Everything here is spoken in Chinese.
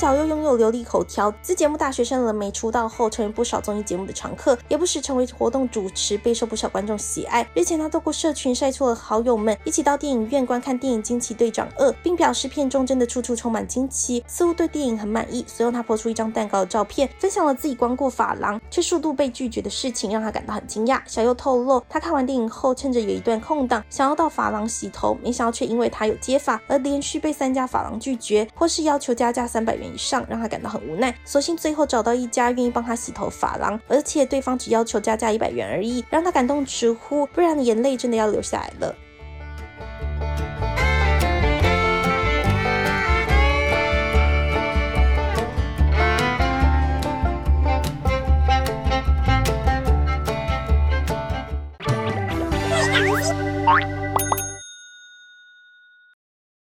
小优拥有流利口条，自节目《大学生了没》出道后，成为不少综艺节目的常客，也不时成为活动主持，备受不少观众喜爱。日前，他透过社群晒出了好友们一起到电影院观看电影《惊奇队长二》，并表示片中真的处处充满惊奇，似乎对电影很满意。随后，他抛出一张蛋糕的照片，分享了自己光顾发廊却数度被拒绝的事情，让他感到很惊讶。小优透露，他看完电影后，趁着有一段空档，想要到发廊洗头，没想到却因为他有接发而连续被三家发廊拒绝，或是要求加价三百元以上，让他感到很无奈。所幸最后找到一家愿意帮他洗头发廊，而且对方只要求加价一百元而已，让他感动直呼，不然眼泪真的要流下来了。